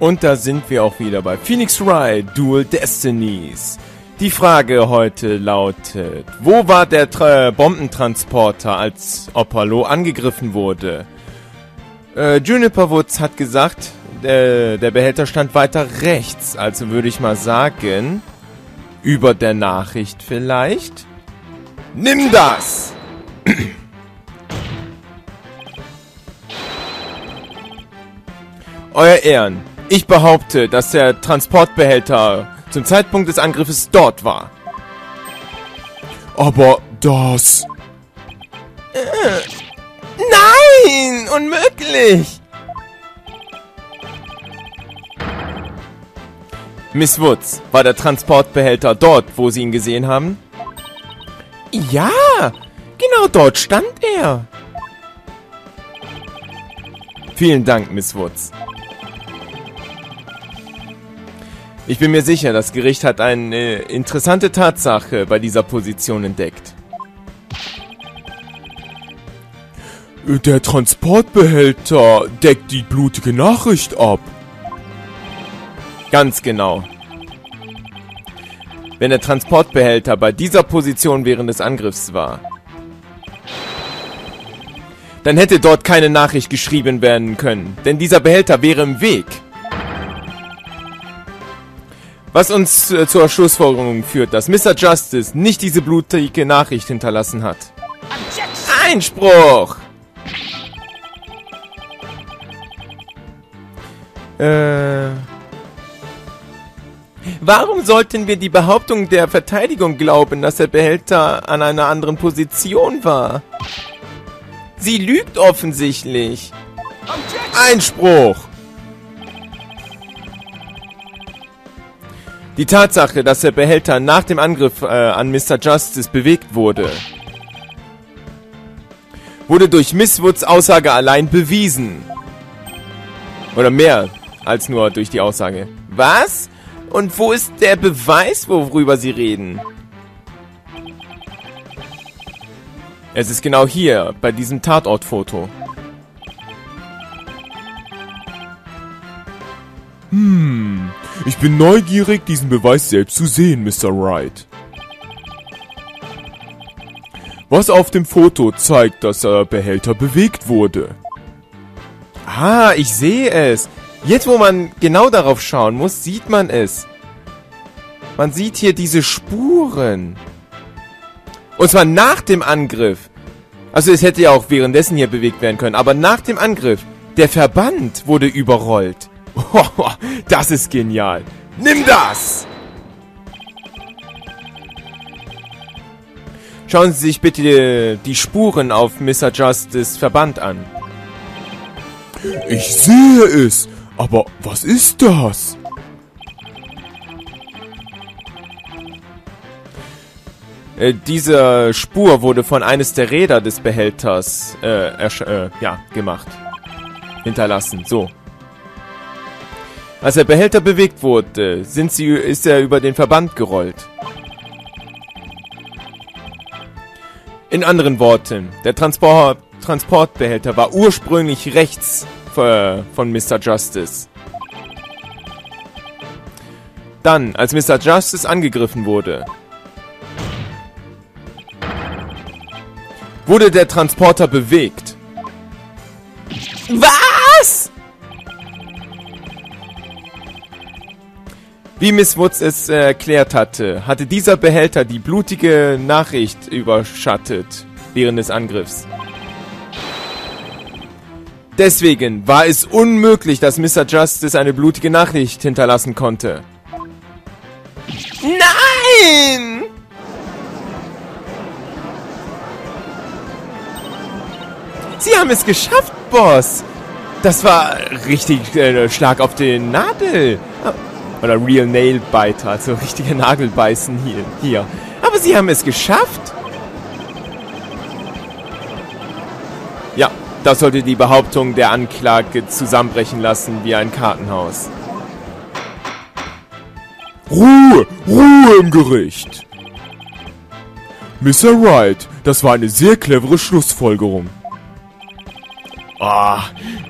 Und da sind wir auch wieder bei Phoenix Wright Dual Destinies. Die Frage heute lautet, wo war der Tra Bombentransporter, als Opalo angegriffen wurde? Äh, Juniper Woods hat gesagt, äh, der Behälter stand weiter rechts, also würde ich mal sagen, über der Nachricht vielleicht. Nimm das! Euer Ehren, ich behaupte, dass der Transportbehälter zum Zeitpunkt des Angriffes dort war. Aber das... Äh, nein! Unmöglich! Miss Woods, war der Transportbehälter dort, wo Sie ihn gesehen haben? Ja, genau dort stand er. Vielen Dank, Miss Woods. Ich bin mir sicher, das Gericht hat eine interessante Tatsache bei dieser Position entdeckt. Der Transportbehälter deckt die blutige Nachricht ab. Ganz genau. Wenn der Transportbehälter bei dieser Position während des Angriffs war, dann hätte dort keine Nachricht geschrieben werden können, denn dieser Behälter wäre im Weg. Was uns äh, zur Schlussfolgerung führt, dass Mr. Justice nicht diese blutige Nachricht hinterlassen hat. Einspruch! Äh... Warum sollten wir die Behauptung der Verteidigung glauben, dass der Behälter an einer anderen Position war? Sie lügt offensichtlich. Einspruch! Die Tatsache, dass der Behälter nach dem Angriff äh, an Mr. Justice bewegt wurde, wurde durch Miss Woods Aussage allein bewiesen. Oder mehr als nur durch die Aussage. Was? Und wo ist der Beweis, worüber Sie reden? Es ist genau hier, bei diesem Tatortfoto. Ich bin neugierig, diesen Beweis selbst zu sehen, Mr. Wright. Was auf dem Foto zeigt, dass der Behälter bewegt wurde. Ah, ich sehe es. Jetzt, wo man genau darauf schauen muss, sieht man es. Man sieht hier diese Spuren. Und zwar nach dem Angriff. Also es hätte ja auch währenddessen hier bewegt werden können. Aber nach dem Angriff. Der Verband wurde überrollt. das ist genial. Nimm das! Schauen Sie sich bitte die Spuren auf Mr. Justice Verband an. Ich sehe es. Aber was ist das? Äh, diese Spur wurde von eines der Räder des Behälters äh, äh, ja, gemacht. Hinterlassen. So. Als der Behälter bewegt wurde, sind sie, ist er über den Verband gerollt. In anderen Worten, der Transport, Transportbehälter war ursprünglich rechts äh, von Mr. Justice. Dann, als Mr. Justice angegriffen wurde, wurde der Transporter bewegt. Was? Wie Miss Woods es äh, erklärt hatte, hatte dieser Behälter die blutige Nachricht überschattet während des Angriffs. Deswegen war es unmöglich, dass Mr. Justice eine blutige Nachricht hinterlassen konnte. Nein! Sie haben es geschafft, Boss! Das war richtig äh, Schlag auf den Nadel. Oder Real Nail Biter, also richtige Nagelbeißen hier, hier. Aber sie haben es geschafft. Ja, das sollte die Behauptung der Anklage zusammenbrechen lassen wie ein Kartenhaus. Ruhe! Ruhe im Gericht! Mr. Wright, das war eine sehr clevere Schlussfolgerung. Oh,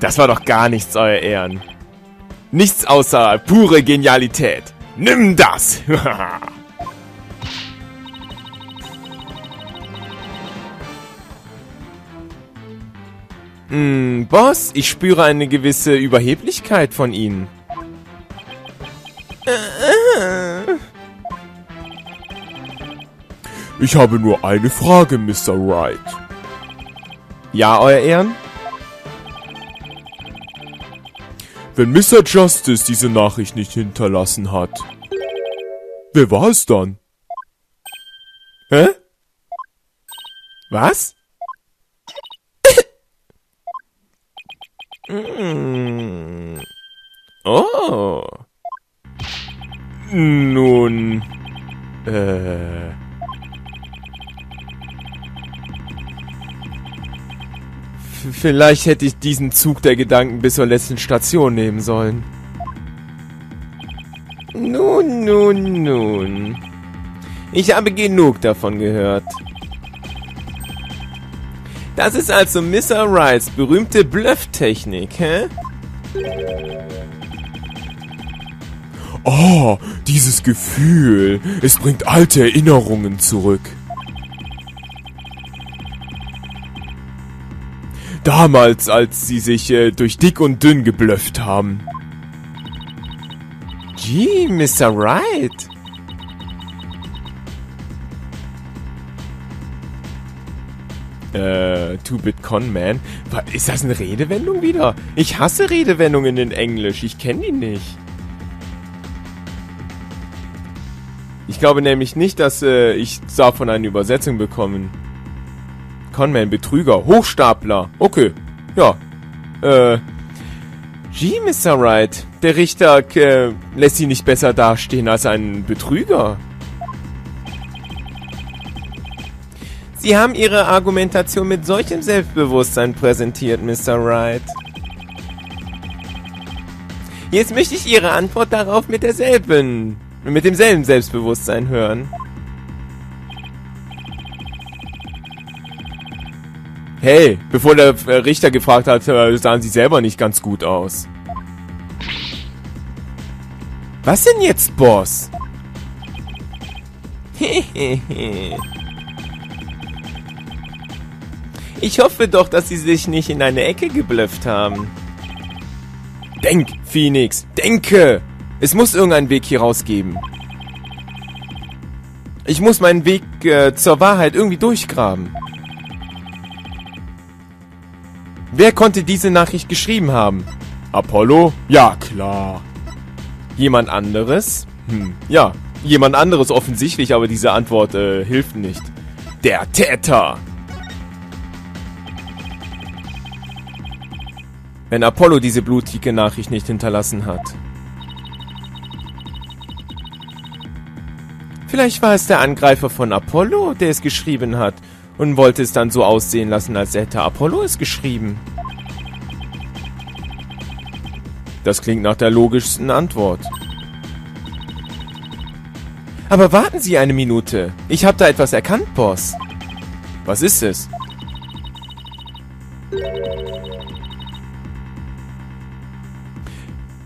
das war doch gar nichts, euer Ehren. Nichts außer pure Genialität. Nimm das! hm, Boss, ich spüre eine gewisse Überheblichkeit von Ihnen. Ich habe nur eine Frage, Mr. Wright. Ja, Euer Ehren? Wenn Mr. Justice diese Nachricht nicht hinterlassen hat, wer war es dann? Hä? Was? mm. Oh. Nun. Äh. Vielleicht hätte ich diesen Zug der Gedanken bis zur letzten Station nehmen sollen. Nun, nun, nun. Ich habe genug davon gehört. Das ist also Mr. Wrights berühmte Blufftechnik, hä? Oh, dieses Gefühl. Es bringt alte Erinnerungen zurück. Damals, als sie sich äh, durch dick und dünn geblufft haben. Gee, Mr. Wright. Äh, Two-Bit Con Man. Ist das eine Redewendung wieder? Ich hasse Redewendungen in Englisch. Ich kenne die nicht. Ich glaube nämlich nicht, dass äh, ich davon eine Übersetzung bekommen. Conman, Betrüger, Hochstapler. Okay, ja. Äh, gee, Mr. Wright. Der Richter äh, lässt sie nicht besser dastehen als ein Betrüger. Sie haben Ihre Argumentation mit solchem Selbstbewusstsein präsentiert, Mr. Wright. Jetzt möchte ich Ihre Antwort darauf mit derselben, mit demselben Selbstbewusstsein hören. Hey, bevor der äh, Richter gefragt hat, äh, sahen Sie selber nicht ganz gut aus. Was denn jetzt, Boss? Ich hoffe doch, dass sie sich nicht in eine Ecke geblufft haben. Denk, Phoenix, denke! Es muss irgendeinen Weg hier rausgeben. Ich muss meinen Weg äh, zur Wahrheit irgendwie durchgraben. Wer konnte diese Nachricht geschrieben haben? Apollo? Ja, klar. Jemand anderes? Hm, ja, jemand anderes offensichtlich, aber diese Antwort äh, hilft nicht. Der Täter! wenn Apollo diese blutige Nachricht nicht hinterlassen hat. Vielleicht war es der Angreifer von Apollo, der es geschrieben hat und wollte es dann so aussehen lassen, als hätte Apollo es geschrieben. Das klingt nach der logischsten Antwort. Aber warten Sie eine Minute. Ich habe da etwas erkannt, Boss. Was ist es?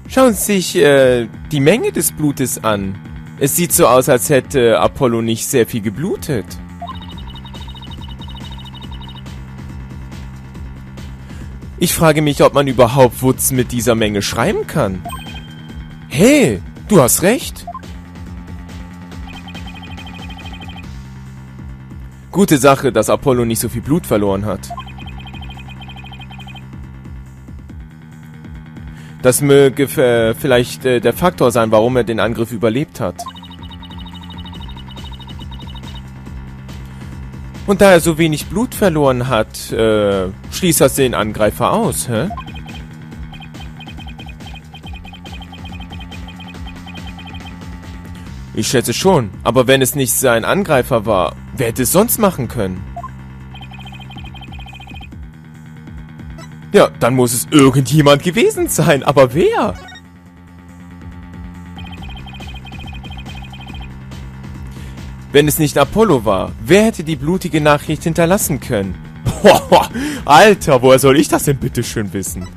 Schauen Sie sich äh, die Menge des Blutes an. Es sieht so aus, als hätte Apollo nicht sehr viel geblutet. Ich frage mich, ob man überhaupt Wutz mit dieser Menge schreiben kann. Hey, du hast recht. Gute Sache, dass Apollo nicht so viel Blut verloren hat. Das möge äh, vielleicht äh, der Faktor sein, warum er den Angriff überlebt hat. Und da er so wenig Blut verloren hat, äh, schließt das den Angreifer aus, hä? Ich schätze schon, aber wenn es nicht sein Angreifer war, wer hätte es sonst machen können? Ja, dann muss es irgendjemand gewesen sein. Aber wer? Wenn es nicht Apollo war, wer hätte die blutige Nachricht hinterlassen können? Boah, Alter, woher soll ich das denn bitte schön wissen?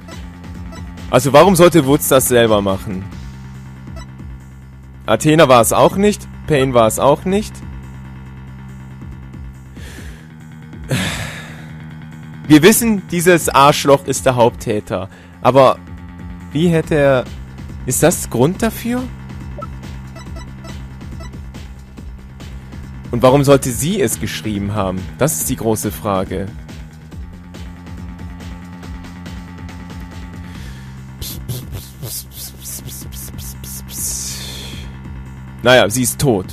Also warum sollte Woods das selber machen? Athena war es auch nicht. Payne war es auch nicht. Wir wissen, dieses Arschloch ist der Haupttäter. Aber wie hätte er... Ist das Grund dafür? Und warum sollte sie es geschrieben haben? Das ist die große Frage. Naja, sie ist tot.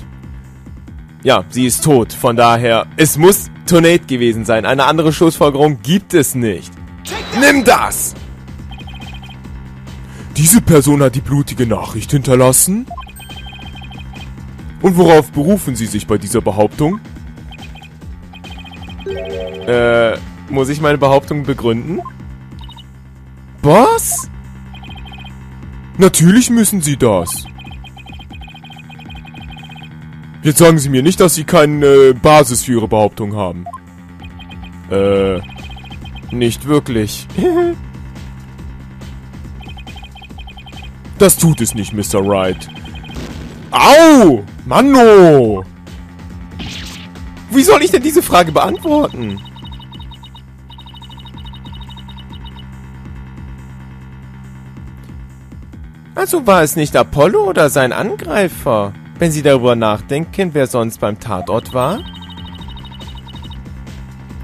Ja, sie ist tot. Von daher, es muss Tonate gewesen sein. Eine andere Schlussfolgerung gibt es nicht. Nimm das! Diese Person hat die blutige Nachricht hinterlassen? Und worauf berufen Sie sich bei dieser Behauptung? Äh, muss ich meine Behauptung begründen? Boss? Natürlich müssen Sie das. Jetzt sagen Sie mir nicht, dass Sie keine äh, Basis für Ihre Behauptung haben. Äh, nicht wirklich. das tut es nicht, Mr. Wright. Au! Manno! Wie soll ich denn diese Frage beantworten? Also war es nicht Apollo oder sein Angreifer? Wenn Sie darüber nachdenken, wer sonst beim Tatort war?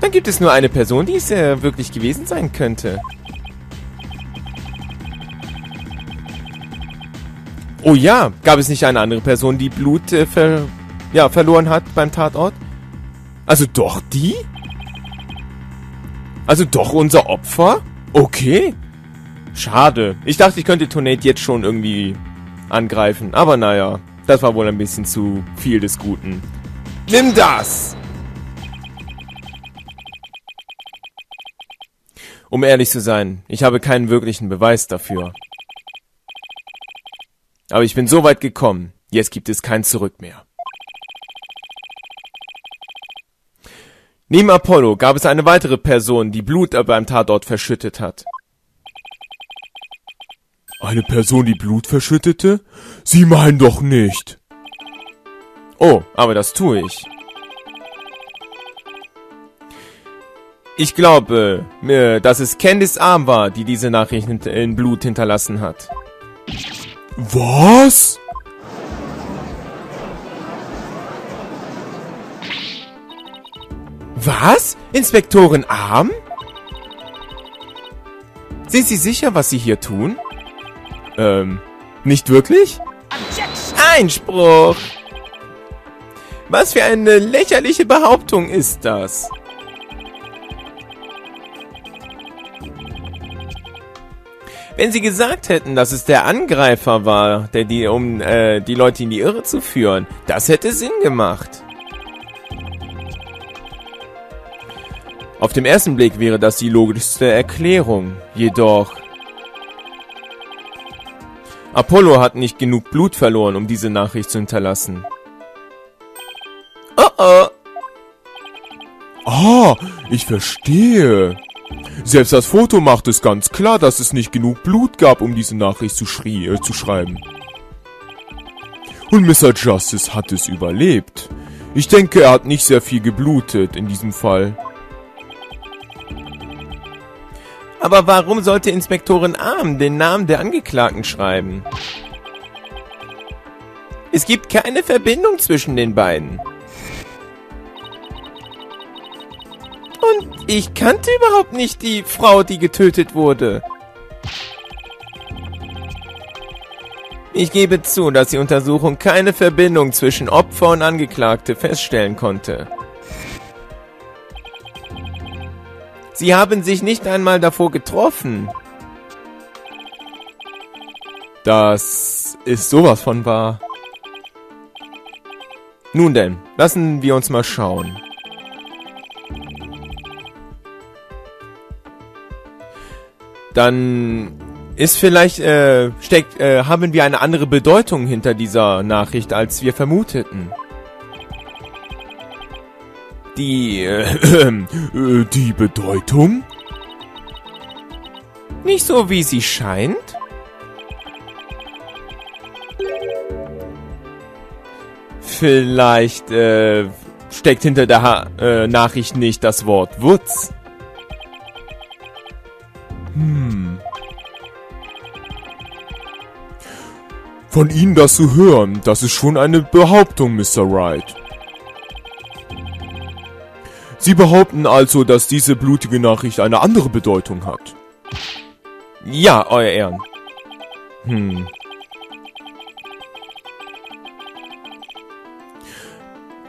Dann gibt es nur eine Person, die es äh, wirklich gewesen sein könnte. Oh ja, gab es nicht eine andere Person, die Blut äh, ver ja, verloren hat beim Tatort? Also doch die? Also doch unser Opfer? Okay. Schade. Ich dachte, ich könnte Tonate jetzt schon irgendwie angreifen. Aber naja, das war wohl ein bisschen zu viel des Guten. Nimm das! Um ehrlich zu sein, ich habe keinen wirklichen Beweis dafür. Aber ich bin so weit gekommen, jetzt gibt es kein Zurück mehr. Neben Apollo gab es eine weitere Person, die Blut beim Tatort verschüttet hat. Eine Person, die Blut verschüttete? Sie meinen doch nicht. Oh, aber das tue ich. Ich glaube, äh, dass es Candice Arm war, die diese Nachricht in Blut hinterlassen hat. Was? Was? Inspektorin Arm? Sind Sie sicher, was Sie hier tun? Ähm, nicht wirklich? Einspruch! Was für eine lächerliche Behauptung ist das? Wenn sie gesagt hätten, dass es der Angreifer war, der die, um äh, die Leute in die Irre zu führen, das hätte Sinn gemacht. Auf dem ersten Blick wäre das die logischste Erklärung, jedoch... Apollo hat nicht genug Blut verloren, um diese Nachricht zu hinterlassen. Oh oh! Ah, ich verstehe. Selbst das Foto macht es ganz klar, dass es nicht genug Blut gab, um diese Nachricht zu, schrie, äh, zu schreiben. Und Mr. Justice hat es überlebt. Ich denke, er hat nicht sehr viel geblutet in diesem Fall. Aber warum sollte Inspektorin Arm den Namen der Angeklagten schreiben? Es gibt keine Verbindung zwischen den beiden. Und ich kannte überhaupt nicht die Frau, die getötet wurde. Ich gebe zu, dass die Untersuchung keine Verbindung zwischen Opfer und Angeklagte feststellen konnte. Sie haben sich nicht einmal davor getroffen. Das ist sowas von wahr. Nun denn, lassen wir uns mal schauen. Dann ist vielleicht, äh, steckt, äh, haben wir eine andere Bedeutung hinter dieser Nachricht, als wir vermuteten. Die, äh, äh, die Bedeutung? Nicht so, wie sie scheint? Vielleicht äh, steckt hinter der ha äh, Nachricht nicht das Wort Wutz. Hm. Von Ihnen das zu hören, das ist schon eine Behauptung, Mr. Wright. Sie behaupten also, dass diese blutige Nachricht eine andere Bedeutung hat. Ja, Euer Ehren. Hm.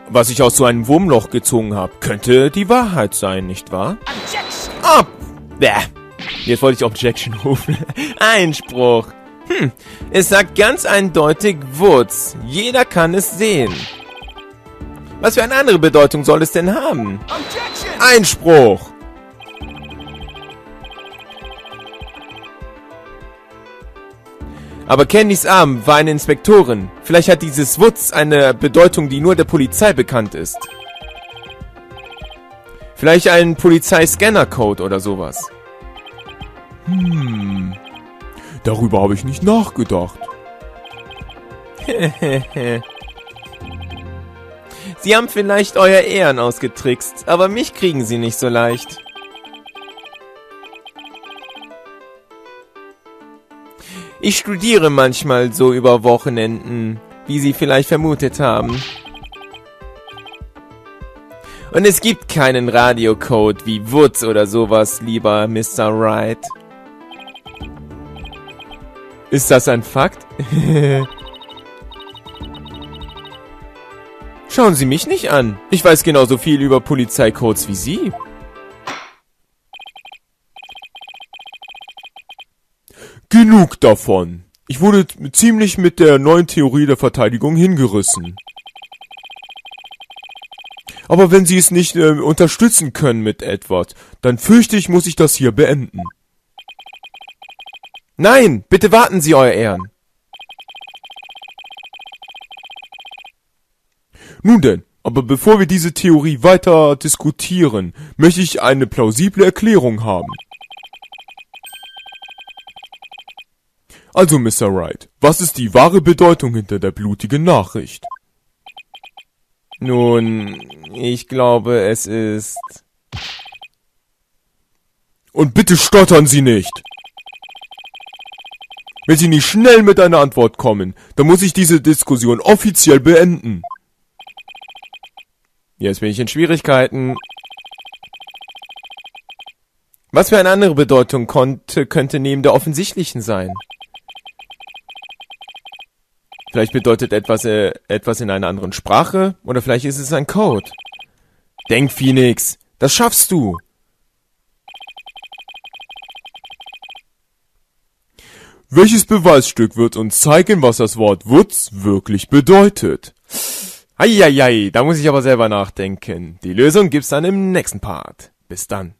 Was ich aus so einem Wurmloch gezogen habe, könnte die Wahrheit sein, nicht wahr? Ah, bäh. Jetzt wollte ich Objection rufen. Einspruch. Hm, es sagt ganz eindeutig Wutz. Jeder kann es sehen. Was für eine andere Bedeutung soll es denn haben? Einspruch. Aber Candys Arm war eine Inspektorin. Vielleicht hat dieses Wutz eine Bedeutung, die nur der Polizei bekannt ist. Vielleicht ein Polizeiscanner-Code oder sowas. Hm. Darüber habe ich nicht nachgedacht. sie haben vielleicht euer Ehren ausgetrickst, aber mich kriegen sie nicht so leicht. Ich studiere manchmal so über Wochenenden, wie Sie vielleicht vermutet haben. Und es gibt keinen Radiocode wie Woods oder sowas, lieber Mr. Wright. Ist das ein Fakt? Schauen Sie mich nicht an. Ich weiß genauso viel über Polizeicodes wie Sie. Genug davon. Ich wurde ziemlich mit der neuen Theorie der Verteidigung hingerissen. Aber wenn Sie es nicht äh, unterstützen können mit etwas, dann fürchte ich, muss ich das hier beenden. Nein, bitte warten Sie, Euer Ehren. Nun denn, aber bevor wir diese Theorie weiter diskutieren, möchte ich eine plausible Erklärung haben. Also, Mr. Wright, was ist die wahre Bedeutung hinter der blutigen Nachricht? Nun, ich glaube, es ist... Und bitte stottern Sie nicht! Wenn Sie nicht schnell mit einer Antwort kommen, dann muss ich diese Diskussion offiziell beenden. Jetzt bin ich in Schwierigkeiten. Was für eine andere Bedeutung konnte, könnte neben der offensichtlichen sein? Vielleicht bedeutet etwas äh, etwas in einer anderen Sprache oder vielleicht ist es ein Code. Denk, Phoenix, das schaffst du. Welches Beweisstück wird uns zeigen, was das Wort Wutz wirklich bedeutet? Eieiei, da muss ich aber selber nachdenken. Die Lösung gibt's dann im nächsten Part. Bis dann.